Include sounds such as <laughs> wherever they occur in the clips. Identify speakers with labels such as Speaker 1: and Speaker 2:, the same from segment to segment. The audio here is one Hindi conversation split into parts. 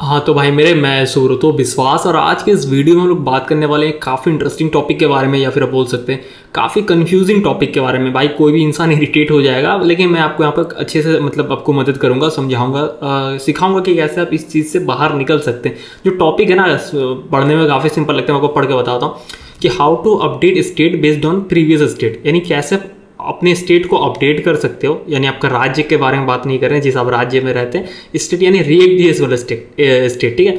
Speaker 1: हाँ तो भाई मेरे, मैं सुब्रतो विश्वास। और आज के इस वीडियो में हम लोग बात करने वाले हैं काफ़ी इंटरेस्टिंग टॉपिक के बारे में, या फिर आप बोल सकते हैं, काफ़ी कंफ्यूजिंग टॉपिक के बारे में। भाई, कोई भी इंसान <laughs> इरिटेट हो जाएगा, लेकिन मैं आपको यहाँ पर अच्छे से मतलब आपको मदद करूँगा, समझाऊँगा सिखाऊँगा कि कैसे आप इस चीज़ से बाहर निकल सकते हैं। जो टॉपिक है ना पढ़ने में काफ़ी सिंपल लगता है, मैं आपको पढ़ के बताता हूँ कि how to update state based on previous state यानी कैसे अपने स्टेट को अपडेट कर सकते हो, यानी आपका राज्य के बारे में बात नहीं कर रहे हैं, जिस आप राज्य में रहते हैं स्टेट यानी रिएक्ट दिस वाला स्टेट स्टेट ठीक है?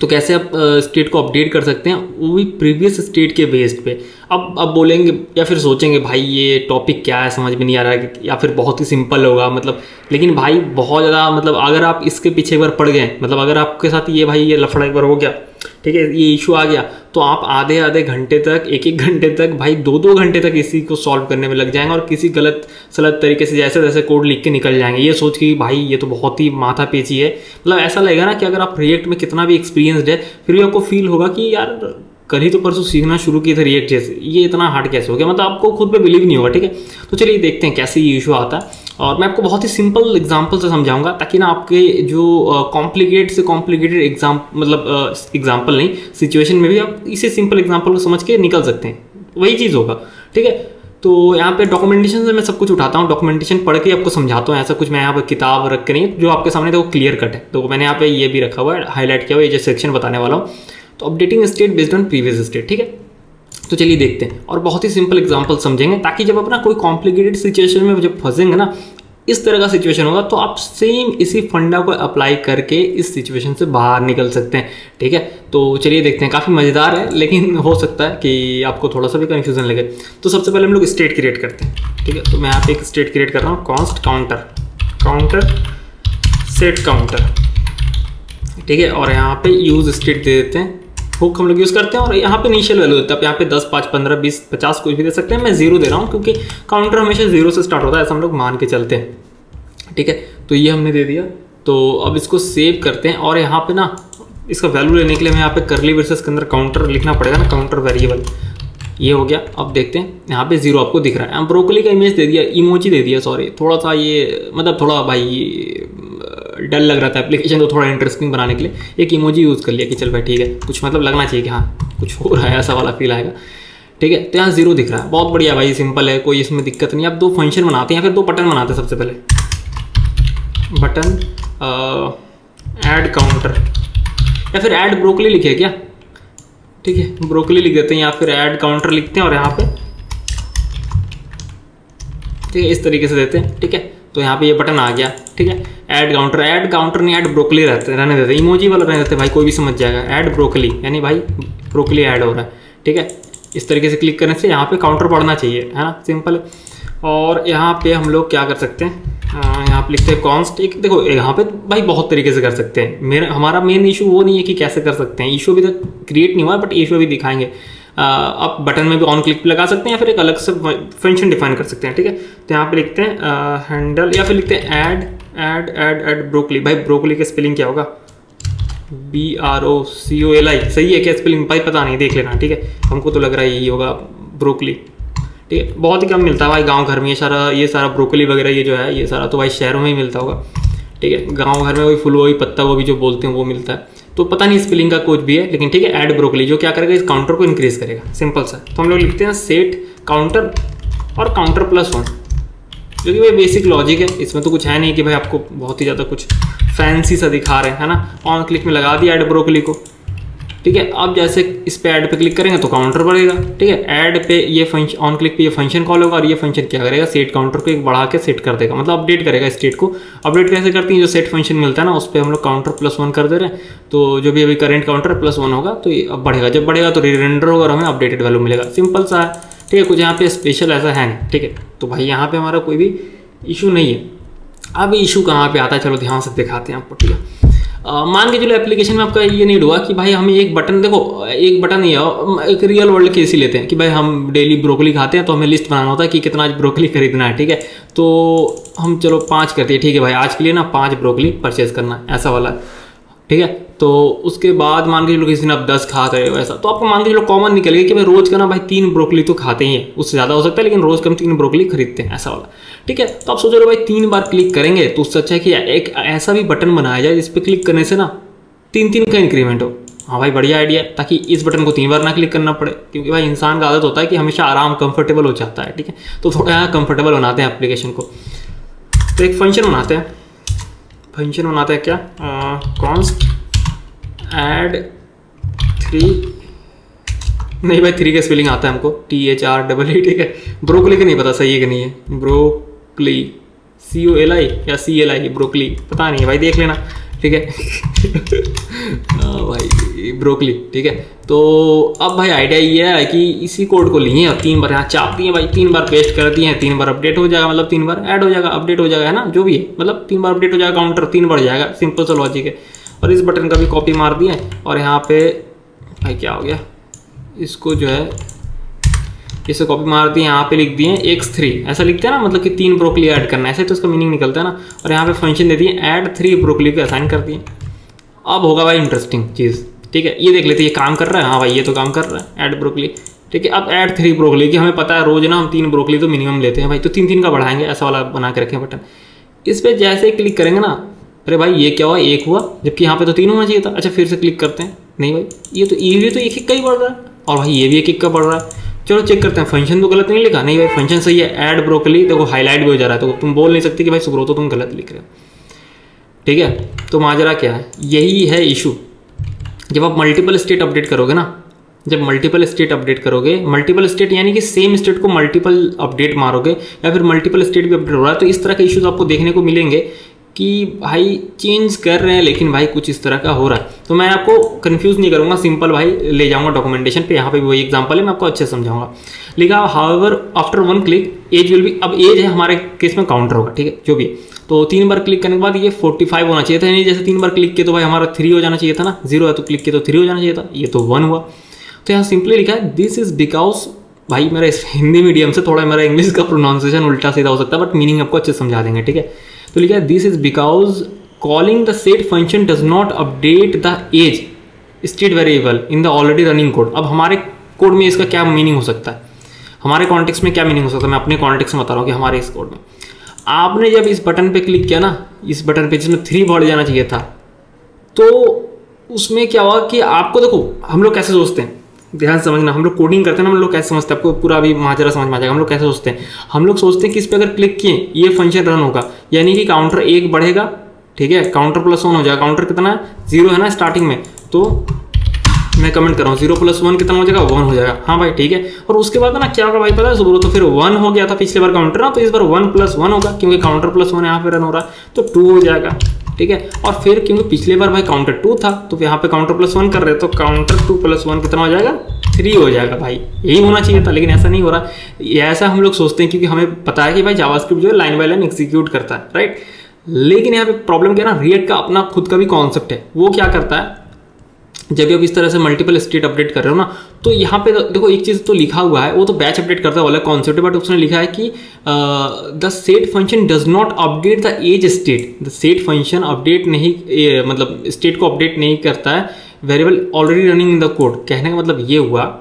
Speaker 1: तो कैसे आप स्टेट को अपडेट कर सकते हैं? वो भी प्रीवियस स्टेट के बेस्ड पे। अब अब बोलेंगे, या फिर सोचेंगे, भाई, ये टॉपिक क्या है? समझ में नहीं आ रहा है। या फिर बहुत ही सिंपल होगा मतलब। लेकिन भाई, बहुत ज़्यादा मतलब अगर आप इसके पीछे एक बार पड़ गए मतलब अगर आपके साथ ये भाई, ये लफड़ा एक बार हो गया ठीक है, ये इशू आ गया। तो आप आधे आधे घंटे तक, एक एक घंटे तक, भाई दो दो घंटे तक इसी को सॉल्व करने में लग जाएँगे और किसी गलत, सलत तरीके से जैसे जैसे कोड लिख के निकल जाएँगे। ये सोच के भाई ये तो बहुत ही माथा पेची है। मतलब ऐसा लगेगा ना कि अगर आप रिएक्ट में कितना भी एक्सपीरियंसड है, फिर भी आपको फील होगा कि यार, कल ही तो परसों सीखना शुरू किए थे रिएक्ट जैसे। ये इतना हार्ड कैसे हो गया? मतलब आपको खुद पे बिलीव नहीं होगा, ठीक है? तो चलिए देखते हैं कैसे ये इशू आता है। और मैं आपको बहुत ही सिंपल एग्ज़ाम्पल से समझाऊँगा, ताकि ना आपके जो कॉम्प्लिकेट से कॉम्प्लिकेटेड एग्ज़ाम मतलब एग्ज़ाम्पल नहीं सिचुएशन में भी आप इसे सिंपल एग्ज़ाम्पल को समझ के निकल सकते हैं। वही चीज़ होगा, ठीक है? तो यहाँ पे डॉक्यूमेंटेशन से मैं सब कुछ उठाता हूँ डॉक्यूमेंटेशन पढ़ के आपको समझाता हूँ, ऐसा कुछ मैं यहाँ पर किताब रख के नहीं, जो आपके सामने तो क्लियर कट है। तो मैंने यहाँ पे ये भी रखा हुआ है हाईलाइट किया हुआ है, ये जो सेक्शन बताने वाला हूँ। तो updating state based on previous state ठीक है? तो चलिए देखते हैं। और बहुत ही सिंपल एग्ज़ाम्पल समझेंगे, ताकि जब अपना कोई कॉम्प्लिकेटेड सिचुएशन में जब फंसेंगे ना, इस तरह का सिचुएशन होगा तो आप सेम इसी फंडा को अप्लाई करके इस सिचुएशन से बाहर निकल सकते हैं। ठीक है? तो चलिए देखते हैं। काफ़ी मज़ेदार है, लेकिन हो सकता है कि आपको थोड़ा सा भी कन्फ्यूज़न लगे। तो सबसे पहले हम लोग स्टेट क्रिएट करते हैं। ठीक है? तो मैं यहाँ पे एक स्टेट क्रिएट कर रहा हूँ। Const counter counter set counter ठीक है? और यहाँ पे यूज़ स्टेट दे देते हैं। हुक हम लोग यूज़ करते हैं और यहाँ पे इनिशियल वैल्यू देते हैं। आप यहाँ पे दस, पाँच, पंद्रह, बीस, पचास कुछ भी दे सकते हैं। मैं ज़ीरो दे रहा हूँ क्योंकि काउंटर हमेशा ज़ीरो से स्टार्ट होता है, ऐसा हम लोग मान के चलते हैं। ठीक है? तो ये हमने दे दिया। तो अब इसको सेव करते हैं और यहाँ पे ना इसका वैल्यू लेने के लिए हमें यहाँ पे करली वर्सेस के अंदर काउंटर लिखना पड़ेगा ना काउंटर वेरिएबल ये हो गया। अब देखते हैं। यहाँ पे ज़ीरो आपको दिख रहा है। ब्रोकली का इमेज दे दिया इमोजी दे दिया सॉरी थोड़ा सा ये मतलब थोड़ा भाई डर लग रहा था एप्लीकेशन को थोड़ा इंटरेस्टिंग बनाने के लिए। एक इमोजी यूज़ कर लिया कि चल भाई ठीक है, कुछ मतलब लगना चाहिए कि हाँ कुछ हो रहा है, ऐसा वाला फील आएगा। ठीक है तो यहाँ ज़ीरो दिख रहा है। बहुत बढ़िया भाई सिंपल है, कोई इसमें दिक्कत नहीं। आप दो फ़ंक्शन बनाते हैं या फिर दो बटन बनाते हैं सबसे पहले? बटन ऐड काउंटर या फिर ऐड ब्रोकली लिखे क्या? ठीक है ब्रोकली लिख देते हैं या फिर ऐड काउंटर लिखते हैं और यहाँ पे। ठीक है, इस तरीके से देते हैं। ठीक है तो यहाँ पे ये बटन आ गया। ठीक है ऐड काउंटर ऐड काउंटर नहीं ऐड ब्रोकली रहते, रहने देते इमोजी वाला रहने देते, भाई कोई भी समझ जाएगा। ऐड ब्रोकली यानी भाई ब्रोकली ऐड हो रहा है, ठीक है? इस तरीके से क्लिक करने से यहाँ पे काउंटर पढ़ना चाहिए, है ना? सिंपल और यहाँ पे हम लोग क्या कर सकते हैं? यहाँ पे लिखते हैं कॉन्स्ट एक देखो, यहाँ पे भाई बहुत तरीके से कर सकते हैं। मेरा, हमारा मेन इशू वो नहीं है कि कैसे कर सकते हैं। इशू अभी तक क्रिएट नहीं हुआ बट इशू अभी दिखाएँगे। आप बटन में भी ऑन क्लिक लगा सकते हैं या फिर एक अलग से फ़ंक्शन डिफाइन कर सकते हैं, ठीक है? तो यहाँ पे लिखते हैं हैंडल या फिर लिखते हैं add add add add broccoli भाई ब्रोकली का स्पेलिंग क्या होगा? B R O C O L I सही है क्या स्पेलिंग भाई, पता नहीं, देख लेना, ठीक है? हमको तो लग रहा है यही होगा ब्रोकली ठीक है? बहुत ही कम मिलता है भाई, गाँव घर में ये सारा ये सारा ब्रोकली वगैरह ये जो है, ये सारा तो भाई शहरों में ही मिलता होगा। ठीक है? गाँव घर में वही फुल, वही पत्ता, वो भी जो बोलते हैं, वो मिलता है। तो पता नहीं स्पेलिंग का कुछ भी है, लेकिन ठीक है ऐड ब्रोकली जो क्या करेगा, इस काउंटर को इंक्रीज करेगा। सिंपल सा। तो हम लोग लिखते हैं सेट काउंटर और काउंटर प्लस वन जो कि भाई बेसिक लॉजिक है, इसमें तो कुछ है नहीं कि भाई आपको बहुत ही ज़्यादा कुछ फैंसी सा दिखा रहे हैं, है ना? ऑन क्लिक में लगा दिया एड ब्रोकली को, ठीक है? अब जैसे इस पे ऐड पे क्लिक करेंगे तो काउंटर बढ़ेगा, ठीक है? ऐड पे ये फ़ंक्शन ऑन क्लिक पे ये फ़ंक्शन कॉल होगा और ये फ़ंक्शन क्या करेगा? सेट काउंटर को एक बढ़ा के सेट कर देगा मतलब अपडेट करेगा स्टेट को। अपडेट कैसे करती है? जो सेट फ़ंक्शन मिलता है ना, उस पर हम लोग काउंटर प्लस वन कर दे रहे हैं। तो जो भी अभी करेंट काउंटर प्लस वन होगा तो ये अब बढ़ेगा। जब बढ़ेगा तो रिरेंडर होगा और हमें अपडेटेड वैल्यू मिलेगा। सिंपल सा है। ठीक है, कुछ यहाँ पे स्पेशल ऐसा है नहीं ठीक है। तो भाई यहाँ पे हमारा कोई भी इशू नहीं है। अब इशू कहाँ पे आता है, चलो ध्यान से दिखाते हैं आपको, ठीक है। मान के चलो एप्लीकेशन में आपका ये नहीं हुआ कि भाई हमें एक बटन देखो, एक बटन नहीं है एक रियल वर्ल्ड केस ही लेते हैं कि भाई हम डेली ब्रोकली खाते हैं तो हमें लिस्ट बनाना होता है कि कितना आज ब्रोकली खरीदना है, ठीक है। तो हम चलो पाँच करते हैं, ठीक है भाई, आज के लिए ना पाँच ब्रोकली परचेज करना ऐसा वाला। ठीक है? तो उसके बाद मान के चलो किसी दिन आप दस खा रहे हो ऐसा तो आपको मान के चलो कॉमन निकल गया कि भाई रोज का ना भाई तीन ब्रोकली तो खाते ही है। उससे ज़्यादा हो सकता है, लेकिन रोज कम तीन ब्रोकली खरीदते हैं, ऐसा वाला। ठीक है? तो आप सोचो भाई तीन बार क्लिक करेंगे तो उससे अच्छा है कि एक ऐसा भी बटन बनाया जाए जिस पर क्लिक करने से ना तीन तीन का इंक्रीमेंट हो। हाँ भाई, बढ़िया आइडिया है, ताकि इस बटन को तीन बार ना क्लिक करना पड़े, क्योंकि भाई इंसान का आदत होता है कि हमेशा आराम कंफर्टेबल हो जाता है, ठीक है? तो थोड़ा कंफर्टेबल बनाते हैं एप्लीकेशन को। तो एक फ़ंक्शन बनाते हैं। फ़ंक्शन बनाते हैं क्या? कॉन्स्ट एड थ्री नहीं भाई थ्री का स्पेलिंग आता है हमको। T H R double E ठीक है। ब्रोकली का नहीं पता, सही है कि नहीं है? ब्रोकली सी ओ एल आई या सी एल आई ब्रोकली पता नहीं है भाई, देख लेना। ठीक है? <laughs> हाँ भाई, ब्रोकली, ठीक है? तो अब भाई आइडिया ये है कि इसी कोड को लिए और तीन बार यहाँ चाप दिए भाई, तीन बार पेस्ट कर दिए हैं, तीन बार अपडेट हो जाएगा मतलब तीन बार ऐड हो जाएगा अपडेट हो जाएगा, है ना? जो भी है मतलब तीन बार अपडेट हो जाएगा काउंटर तीन बार जाएगा सिंपल सा लॉजिक है। और इस बटन का भी कॉपी मार दिए और यहाँ पे, भाई क्या हो गया? इसको जो है इसे कॉपी मार दिए यहाँ पे लिख दिए एक्स थ्री ऐसा लिखते हैं ना मतलब कि तीन ब्रोकली ऐड करना है। ऐसे तो उसका मीनिंग निकलता है ना। और यहाँ पे फ़ंक्शन दे दिए ऐड थ्री ब्रोकली को असाइन कर दिए। अब होगा भाई इंटरेस्टिंग चीज़। ठीक है, ये देख लेते ये काम कर रहा है। हाँ भाई, ये तो काम कर रहा है ऐड ब्रोकली ठीक है, अब ऐड थ्री ब्रोकली की हमें पता है, रोज ना हम तीन ब्रोकली तो मिनिमम लेते हैं। भाई तो तीन तीन का बढ़ाएँगे, ऐसा वाला बना के रखें बटन इस पर जैसे क्लिक करेंगे ना, अरे भाई, ये क्या हुआ? एक हुआ। जबकि यहाँ पे तो तीन होना चाहिए था। अच्छा फिर से क्लिक करते हैं। नहीं भाई, ये तो ये भी तो एक एक का ही बढ़ रहा है। और भाई, ये भी एक एक का बढ़ रहा है। चलो चेक करते हैं फ़ंक्शन तो गलत नहीं लिखा? नहीं भाई फ़ंक्शन सही है ऐड ब्रोकली देखो हाईलाइट भी हो जा रहा है तो तुम बोल नहीं सकते कि भाई सुब्रो तो तुम गलत लिख रहे हो। ठीक है? तो माजरा क्या है? यही है इशू जब आप मल्टीपल स्टेट अपडेट करोगे ना, जब मल्टीपल स्टेट अपडेट करोगे मल्टीपल स्टेट यानी कि सेम स्टेट को मल्टीपल अपडेट मारोगे, या फिर मल्टीपल स्टेट भी अपडेट हो रहा है तो इस तरह के इश्यूज़ आपको देखने को मिलेंगे। कि भाई चेंज कर रहे हैं, लेकिन भाई कुछ इस तरह का हो रहा है। तो मैं आपको कंफ्यूज नहीं करूँगा सिंपल भाई ले जाऊँगा डॉक्यूमेंटेशन पे। यहाँ पे भी वही एग्जांपल है, मैं आपको अच्छे समझाऊँगा। लिखा however after one click age will be अब एज है हमारे केस में काउंटर होगा, ठीक है, जो भी तो तीन बार क्लिक करने के बाद ये 45 होना चाहिए था, यानी जैसे तीन बार क्लिक किया तो भाई हमारा थ्री हो जाना चाहिए था ना ज़ीरो है तो क्लिक किया तो थ्री हो जाना चाहिए था, ये तो वन हुआ। तो यहाँ सिंपली लिखा है दिस इज़ बिकॉज़ भाई मेरा हिंदी मीडियम से थोड़ा मेरा इंग्लिश का प्रोनाउंसिएशन उल्टा सीधा हो सकता है बट मीनिंग आपको अच्छे समझा देंगे, ठीक है। तो लिखा है this is because calling the set function does not update the age state variable in the already running code अब हमारे कोड में इसका क्या मीनिंग हो सकता है? हमारे कॉन्टेक्स में क्या मीनिंग हो सकता है? मैं अपने कॉन्टेक्स में बता रहा हूँ कि हमारे इस कोड में। आपने जब इस बटन पे क्लिक किया ना, इस बटन पे जिसमें थ्री बढ़ जाना चाहिए था तो उसमें क्या हुआ कि आपको देखो, हम लोग कैसे सोचते हैं? ध्यान समझना। हम लोग कोडिंग करते हैं ना, हम लोग कैसे समझते हैं? आपको पूरा अभी माजरा समझ में आ जाएगा हम लोग कैसे सोचते हैं? हम लोग सोचते हैं कि इस पर अगर क्लिक किए, ये फ़ंक्शन रन होगा। यानी कि काउंटर एक बढ़ेगा, ठीक है? काउंटर प्लस वन हो जाएगा। काउंटर कितना है? ज़ीरो है ना स्टार्टिंग में। तो मैं कमेंट कर रहा हूँ ज़ीरो प्लस वन कितना हो जाएगा? वन हो जाएगा। हाँ भाई, ठीक है? और उसके बाद ना क्या होगा भाई पता है? सुबह तो फिर वन हो गया था पिछले बार काउंटर ना तो इस बार वन प्लस वन होगा, क्योंकि काउंटर प्लस वन यहाँ पे रन हो रहा है। तो टू हो जाएगा। ठीक है? और फिर क्योंकि पिछले बार भाई काउंटर टू था तो यहाँ पे काउंटर प्लस वन कर रहे तो काउंटर टू प्लस वन कितना हो जाएगा? थ्री हो जाएगा भाई। यही होना चाहिए था, लेकिन ऐसा नहीं हो रहा। ऐसा हम लोग सोचते हैं क्योंकि हमें पता है कि भाई जावास्क्रिप्ट जो है लाइन बाय लाइन एग्जीक्यूट करता है राइट लेकिन यहाँ पे प्रॉब्लम क्या है ना रिएक्ट का अपना खुद का भी कॉन्सेप्ट है। वो क्या करता है? जब भी आप इस तरह से मल्टीपल स्टेट अपडेट कर रहे हो ना तो यहाँ पे देखो एक चीज़ तो लिखा हुआ है वो तो बैच अपडेट करता है वाला कॉन्सेप्ट बट उसने लिखा है कि the set function does not update the age state the set function update नहीं ए, मतलब स्टेट को अपडेट नहीं करता है. Variable already running in the code कहने का मतलब ये हुआ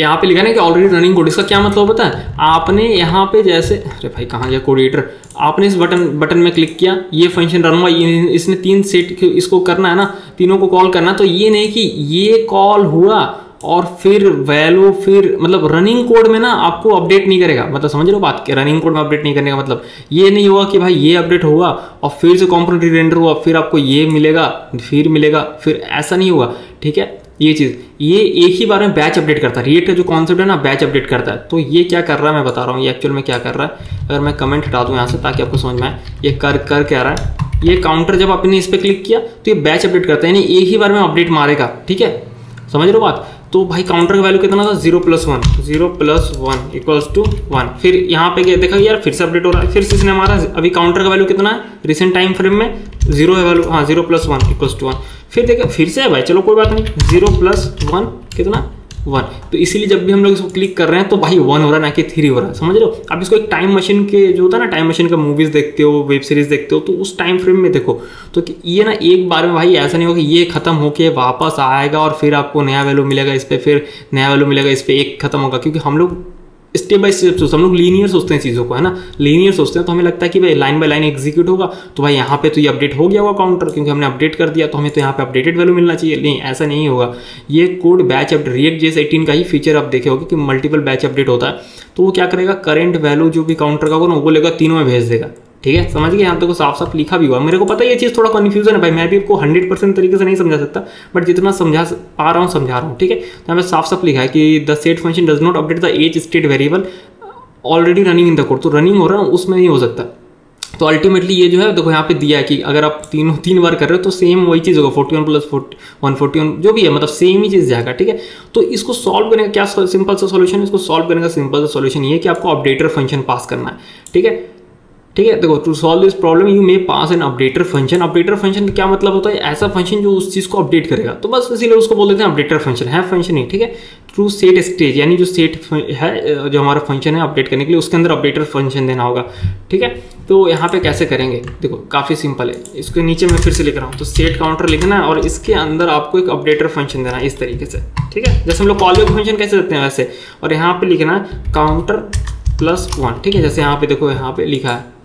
Speaker 1: यहाँ पे लिखा ना कि ऑलरेडी रनिंग कोड इसका क्या मतलब होता है? आपने यहाँ पे जैसे अरे भाई कहाँ गया कोडिएटर आपने इस बटन बटन में क्लिक किया, ये फ़ंक्शन रन हुआ इसने तीन सेट इसको करना है ना, तीनों को कॉल करना तो ये नहीं कि ये कॉल हुआ और फिर वैल्यू फिर मतलब रनिंग कोड में ना आपको अपडेट नहीं करेगा। मतलब समझ हो बात? रनिंग कोड में अपडेट नहीं करने का मतलब। ये नहीं हुआ कि भाई ये अपडेट हुआ और फिर से कॉम्पोनेंट रेंडर हुआ, फिर आपको ये मिलेगा, फिर मिलेगा, फिर ऐसा नहीं हुआ, ठीक है? ये चीज़, ये एक ही बार में बैच अपडेट करता है। रिएट का जो कॉन्सेप्ट है ना बैच अपडेट करता है। तो ये क्या कर रहा है, मैं बता रहा हूँ। ये एक्चुअल में क्या कर रहा है? अगर मैं कमेंट हटा दूँ यहाँ से ताकि आपको समझ में आए। ये कर कर क्या रहा है? ये काउंटर जब आपने इस पर क्लिक किया तो ये बैच अपडेट करता है। यानी एक ही बार में अपडेट मारेगा। ठीक है? समझ रहे हो बात? तो भाई काउंटर का वैल्यू कितना था? Zero plus one zero plus one equals to one फिर यहाँ पे देखा यार फिर से अपडेट हो रहा है। फिर से इसने हमारा अभी काउंटर का वैल्यू कितना है? रिसेंट टाइम फ्रेम में ज़ीरो है वैल्यू हाँ zero plus one equals to one फिर देखा, फिर से है भाई, चलो कोई बात नहीं ज़ीरो प्लस वन कितना? वन तो इसीलिए जब भी हम लोग इसको क्लिक कर रहे हैं तो भाई वन हो रहा है, ना कि थ्री हो रहा है, समझ रहे हो? आप इसको एक टाइम मशीन के जो होता है ना टाइम मशीन का मूवीज़ देखते हो वेब सीरीज़ देखते हो तो उस टाइम फ्रेम में देखो तो ये ना एक बार में भाई ऐसा नहीं होगा कि ये खत्म होके वापस आएगा और फिर आपको नया वैल्यू मिलेगा इस पर फिर नया वैल्यू मिलेगा इस पर एक खत्म होगा, क्योंकि हम लोग स्टेप बाय स्टेप सोचते हम लोग लीनियर सोचते हैं चीज़ों को, है ना? लीनियर सोचते हैं तो हमें लगता है कि भाई लाइन बाय लाइन एग्जीक्यूट होगा। तो भाई यहाँ पे तो ये अपडेट हो गया होगा काउंटर क्योंकि हमने अपडेट कर दिया तो हमें तो यहाँ पे अपडेटेड वैल्यू मिलना चाहिए। नहीं, ऐसा नहीं होगा। ये code batch update React JS eighteen का ही फीचर आप देखे होगा कि मल्टीपल बैच अपडेट होता है। तो वो क्या करेगा? करेंट वैल्यू जो भी काउंटर का होगा ना, वो लेगा, तीनों में भेज देगा। ठीक है? समझ गए? यहाँ तक तो साफ़ साफ़ लिखा भी हुआ मेरे को पता है ये चीज़ थोड़ा कन्फ्यूज़न है भाई। मैं भी आपको हंड्रेड परसेंट तरीके से नहीं समझा सकता बट जितना समझा पा रहा हूँ, समझा रहा हूँ, ठीक है? तो पे साफ़ साफ़ लिखा है कि the set function does not update the age state variable already running in the code तो रनिंग हो रहा है, उसमें नहीं हो सकता। तो अल्टीमेटली ये जो है, देखो यहाँ पे दिया है कि अगर आप तीन तीन बार कर रहे हो तो सेम वही चीज़ होगा forty one plus one forty one जो भी है मतलब सेम ही चीज़ जाएगा, ठीक है? तो इसको सॉल्व करने का क्या सिंपल सा सॉल्यूशन है? इसको सॉल्व करने का सिंपल सा सॉल्यूशन ये है कि आपको अपडेटर फ़ंक्शन पास करना है, ठीक है? ठीक है, देखो to solve this problem you may pass an updater function updater function क्या मतलब होता है? ऐसा फ़ंक्शन जो उस चीज़ को अपडेट करेगा। तो बस इसीलिए उसको बोल देते हैं अपडेटर फ़ंक्शन है फ़ंक्शन ही ठीक है? ट्रू सेट स्टेज यानी जो सेट है, जो हमारा फ़ंक्शन है अपडेट करने के लिए, उसके अंदर अपडेटर फ़ंक्शन देना होगा। ठीक है? तो यहाँ पे कैसे करेंगे? देखो, काफ़ी सिंपल है। इसके नीचे मैं फिर से लिख रहा हूँ। तो सेट काउंटर लिखना है और इसके अंदर आपको एक अपडेटर फ़ंक्शन देना है इस तरीके से। ठीक है? जैसे हम लोग कॉल फ़ंक्शन कैसे देते हैं वैसे? और यहाँ पे लिखना है काउंटर प्लस वन ठीक है? जैसे यहाँ पे देखो, यहाँ पे लिखा है।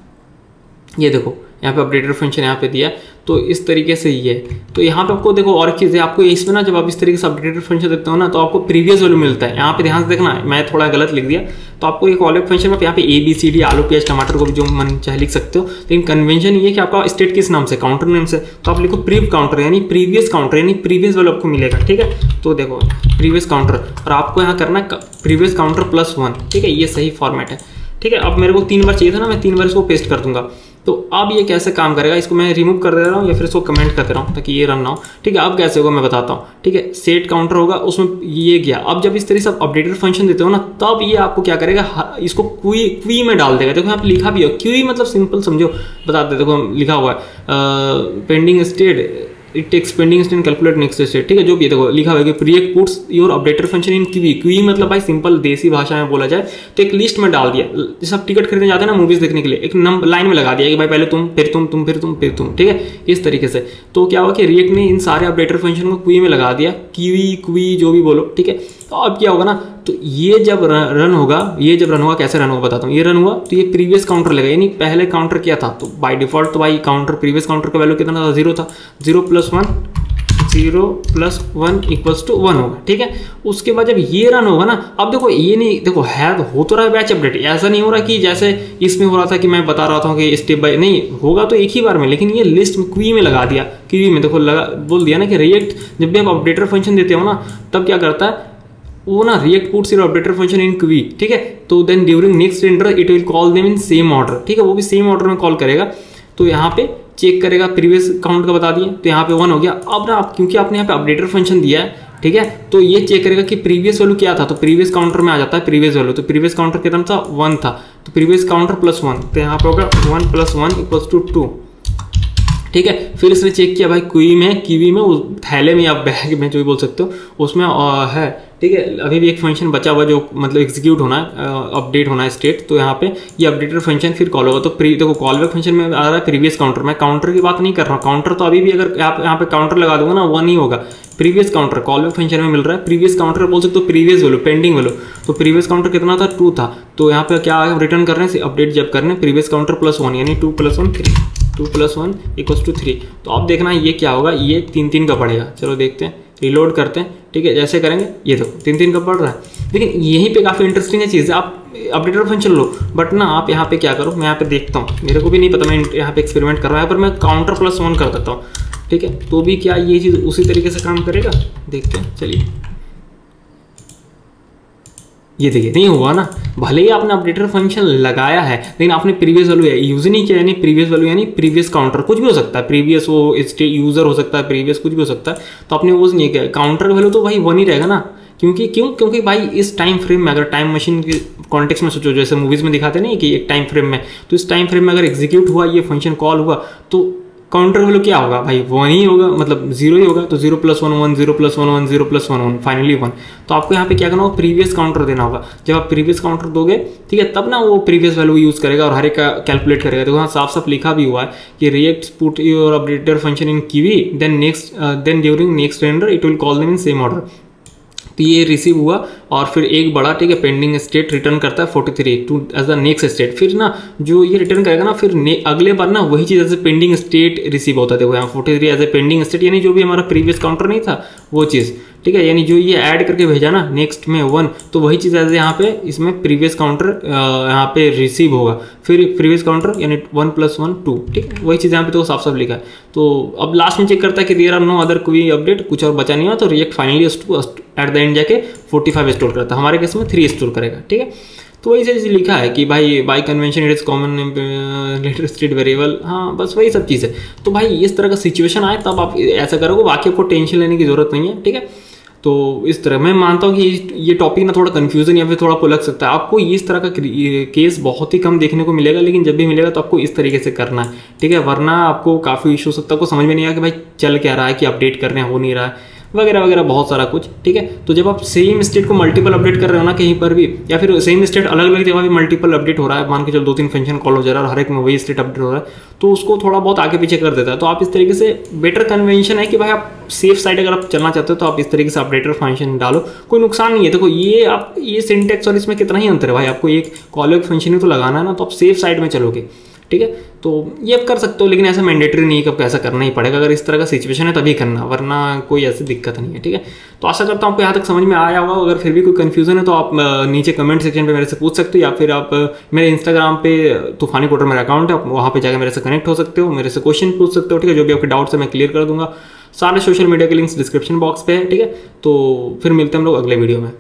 Speaker 1: ये देखो, यहाँ पे अपडेटर फ़ंक्शन यहाँ पे दिया तो इस तरीके से ये। तो यहाँ पे आपको देखो और चीज़ है, आपको इसमें ना जब आप इस तरीके से अपडेटेड फ़ंक्शन देते हो ना तो आपको प्रीवियस वैल्यू मिलता है। यहाँ पे ध्यान से देखना, मैं थोड़ा गलत लिख दिया। तो आपको एक ऑल फ़ंक्शन में यहाँ पे ए बी सी डी आलू, प्याज, टमाटर को भी जो मन चाहे लिख सकते हो। लेकिन कन्वेंशन ये कि आपका स्टेट किस नाम से काउंटर नेम से। तो आप लिखो प्रीव काउंटर यानी प्रीवियस काउंटर यानी प्रीवियस वैल्यू आपको मिलेगा, ठीक है? तो देखो प्रीवियस काउंटर और आपको यहाँ करना है प्रीवियस काउंटर प्लस वन ठीक है? ये सही फॉर्मेट है, ठीक है? अब मेरे को तीन बार चाहिए था ना, मैं तीन बार इसको पेस्ट कर दूँगा। तो अब ये कैसे काम करेगा, इसको मैं रिमूव कर दे रहा हूँ या फिर इसको कमेंट कर दे रहा हूँ ताकि ये रन ना हो। ठीक है, अब कैसे होगा मैं बताता हूँ। ठीक है सेट काउंटर होगा, उसमें ये गया। अब जब इस तरह से अपडेटेड फ़ंक्शन देते हो ना, तब ये आपको क्या करेगा इसको क्वी क्वी में डाल देगा। देखो यहाँ पर लिखा भी हो क्वी मतलब सिंपल समझो, बता दे, देखो लिखा हुआ है pending state it takes pending state calculate next state ठीक है, जो भी देखो, लिखा हुआ है कि प्रियक puts your updater function in queue queue मतलब भाई सिंपल देसी भाषा में बोला जाए तो एक लिस्ट में डाल दिया। जैसे आप टिकट खरीदने जाते हैं ना मूवीज़ देखने के लिए। एक नंबर लाइन में लगा दिया कि भाई पहले तुम, फिर तुम तुम, फिर तुम फिर तुम। ठीक है? इस तरीके से। तो क्या हुआ कि रिएक्ट ने इन सारे अपडेटर फ़ंक्शन को क्वी में लगा दिया। क्वी क्वी जो भी बोलो। ठीक है? तो अब क्या होगा ना तो ये जब रन होगा, ये जब रन होगा, कैसे रन होगा बताता हूँ। ये रन हुआ तो ये प्रीवियस काउंटर लेगा, यानी पहले काउंटर क्या था? तो बाय डिफ़ॉल्ट तो भाई काउंटर प्रीवियस काउंटर का वैल्यू कितना था? ज़ीरो था। Zero plus one zero plus one equals to one होगा, ठीक है? उसके बाद जब ये रन होगा ना, अब देखो, ये नहीं, देखो है हो तो रहा है बैच अपडेट ऐसा नहीं हो रहा कि जैसे इसमें हो रहा था कि मैं बता रहा था कि स्टेप बाय नहीं, होगा तो एक ही बार में, लेकिन ये लिस्ट में क्वी में लगा दिया क्वी में, देखो, लगा, बोल दिया ना कि रिएक्ट जब भी आप अपडेटर फ़ंक्शन देते हो ना, तब क्या करता है वो ना React puts your updater function in queue ठीक है? तो then during next render it will call them in same order ठीक है? वो भी सेम ऑर्डर में कॉल करेगा। तो यहाँ पे चेक करेगा प्रीवियस काउंट का बता दिए तो यहाँ पे वन हो गया। अब ना आप क्योंकि आपने यहाँ पे अपडेटर फ़ंक्शन दिया है, ठीक है? तो ये चेक करेगा कि प्रीवियस वैल्यू क्या था। तो प्रीवियस काउंटर में आ जाता है प्रीवियस वैल्यू तो प्रीवियस काउंटर कितना था? वन था। तो प्रीवियस काउंटर प्लस वन तो यहाँ पे होगा one plus one equals to two ठीक है, फिर इसने चेक किया, भाई, क्वी में कीवी में, उस थैले में या बैग में जो भी बोल सकते हो, उसमें है, ठीक है, अभी भी एक फ़ंक्शन बचा हुआ जो मतलब एग्जीक्यूट होना है अपडेट होना है स्टेट तो यहाँ पे ये अपडेटेड फ़ंक्शन फिर कॉल होगा। तो प्री देखो कॉल बैक फ़ंक्शन में आ रहा है प्रीवियस काउंटर मैं काउंटर की बात नहीं कर रहा हूँ। काउंटर तो अभी भी अगर आप यहाँ पे काउंटर लगा दूँगा ना वन ही होगा। Previous counter callback function में मिल रहा है। प्रीवियस काउंटर बोल सकते हो प्रीवियस वैल्यू पेंडिंग वैल्यू तो प्रीवियस काउंटर कितना था? टू था। तो यहाँ पे क्या रिटर्न कर रहे हैं अपडेट जब कर रहे हैं प्रीवियस काउंटर प्लस वन यानी two plus one three two plus one equals to three. तो अब देखना ये क्या होगा, ये तीन तीन का पड़ेगा। चलो देखते हैं रिलोड करते हैं, ठीक है? जैसे करेंगे, ये देखो, तीन तीन का पड़ रहा है। लेकिन यहीं पे काफ़ी इंटरेस्टिंग है चीज़, आप अपडेटर फ़ंक्शन लो बट ना आप यहाँ पे क्या करो, मैं यहाँ पे देखता हूँ। मेरे को भी नहीं पता, मैं यहाँ पे एक्सपेरिमेंट कर रहा है, पर मैं काउंटर प्लस वन कर देता हूँ, ठीक है? तो भी क्या ये चीज़ उसी तरीके से काम करेगा? देखते हैं, चलिए। ये देखिए, नहीं हुआ ना। भले ही आपने अपडेटर फ़ंक्शन लगाया है, लेकिन आपने प्रीवियस वैल्यू यूज़ नहीं किया, यानी प्रीवियस वैल्यू यानी प्रीवियस काउंटर कुछ भी हो सकता है। प्रीवियस वो यूज़र हो सकता है प्रीवियस कुछ भी हो सकता है। तो आपने वो नहीं किया। काउंटर वैल्यू तो भाई वन ही रहेगा ना। क्योंकि, क्यों? क्योंकि भाई इस टाइम फ्रेम में अगर टाइम मशीन के कॉन्टेक्स में सोचो, जैसे मूवीज़ में दिखाते नहीं कि एक टाइम फ्रेम में तो इस टाइम फ्रेम में अगर एग्जीक्यूट हुआ, ये फ़ंक्शन कॉल हुआ तो काउंटर वैल्यू क्या होगा? भाई वन ही होगा मतलब ज़ीरो ही होगा तो zero plus one one zero plus one one zero plus one one finally one तो आपको यहाँ पे क्या करना होगा? प्रीवियस काउंटर देना होगा। जब आप प्रीवियस काउंटर दोगे, ठीक है, तब ना वो प्रीवियस वैल्यू यूज़ करेगा और हर एक कैलकुलेट करेगा। देखो हाँ साफ़ साफ़ लिखा भी हुआ है कि React put your updater function in queue then next then during next render it will call them in same order तो ये रिसीव हुआ और फिर एक बड़ा, ठीक है पेंडिंग स्टेट रिटर्न करता है forty three two as the next state फिर ना, जो ये रिटर्न करेगा ना, फिर अगले बार ना, वही चीज़ as a pending state receive होता है। देखो यहाँ forty three as a pending state यानी जो भी हमारा प्रीवियस काउंटर नहीं था, वो चीज़। ठीक है, यानी जो ये ऐड करके भेजा ना नेक्स्ट में वन तो वही चीज़ ऐसे यहाँ पे इसमें प्रीवियस काउंटर यहाँ पे रिसीव होगा। फिर प्रीवियस काउंटर यानी वन प्लस वन टू ठीक है? वही चीज़ यहाँ पे तो साफ़ साफ़ लिखा है। तो अब लास्ट में चेक करता है कि देर आर नो अदर कोई अपडेट कुछ और बचा नहीं हुआ तो React finally at the end जाके फोर्टी फाइव स्टोर करता है। हमारे केस में थ्री स्टोर करेगा, ठीक है? तो वही चीज़ लिखा है कि भाई by convention it is common letter state variable हाँ बस वही सब चीज़ है। तो भाई, इस तरह का सिचुएशन आए, तब आप ऐसा करोगे, बाकी आपको टेंशन लेने की ज़रूरत नहीं है, ठीक है? तो इस तरह, मैं मानता हूँ कि ये टॉपिक ना थोड़ा कन्फ्यूज़न या फिर थोड़ा पुलग लग सकता है। आपको इस तरह का केस बहुत ही कम देखने को मिलेगा, लेकिन जब भी मिलेगा तो आपको इस तरीके से करना है, ठीक है? वरना आपको काफ़ी इशू सकता है। आपको समझ में नहीं आया कि भाई चल क्या रहा है, कि अपडेट करने हो नहीं रहा है। वगैरह वगैरह बहुत सारा कुछ, ठीक है? तो जब आप सेम स्टेट को मल्टीपल अपडेट कर रहे हो ना कहीं पर भी, या फिर सेम स्टेट अलग अलग जगह भी मल्टीपल अपडेट हो रहा है, मान के चलो दो तीन फ़ंक्शन कॉल हो जा रहा है और हर एक में वही स्टेट अपडेट हो रहा है तो उसको थोड़ा बहुत आगे पीछे कर देता है। तो आप इस तरीके से बेटर कन्वेंशन है कि भाई आप सेफ़ साइड अगर आप चलना चाहते हो तो आप इस तरीके से अपडेटर फ़ंक्शन डालो। कोई नुकसान नहीं है। देखो, ये आप, ये सिंटेक्स और इसमें कितना ही अंतर है भाई। आपको एक कॉलेज फ़ंक्शन ही तो लगाना है ना तो आप सेफ़ साइड में चलोगे। ठीक है? तो ये आप कर सकते हो, लेकिन ऐसा मैंडेटरी नहीं है कि आपको ऐसा करना ही पड़ेगा। अगर इस तरह का सिचुएशन है, तभी करना, वरना कोई ऐसी दिक्कत नहीं है, ठीक है? तो आशा करता हूँ आपको यहाँ तक समझ में आया होगा। अगर फिर भी कोई कन्फ्यूज़न है तो आप नीचे कमेंट सेक्शन पर मेरे से पूछ सकते हो, या फिर आप मेरे इंस्टाग्राम पे तूफानी कोटर मेरा अकाउंट है, आप वहाँ पर जाकर मेरे से कनेक्ट हो सकते हो, मेरे से क्वेश्चन पूछ सकते हो, ठीक है? जो भी आपके डाउट्स है, मैं क्लियर कर दूँगा। सारे सोशल मीडिया के लिंक्स डिस्क्रिप्शन बॉक्स पे है, ठीक है? तो फिर मिलते हैं हम लोग अगले वीडियो में।